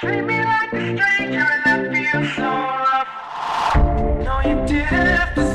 treat me like a stranger and I feel so rough. No, you didn't have to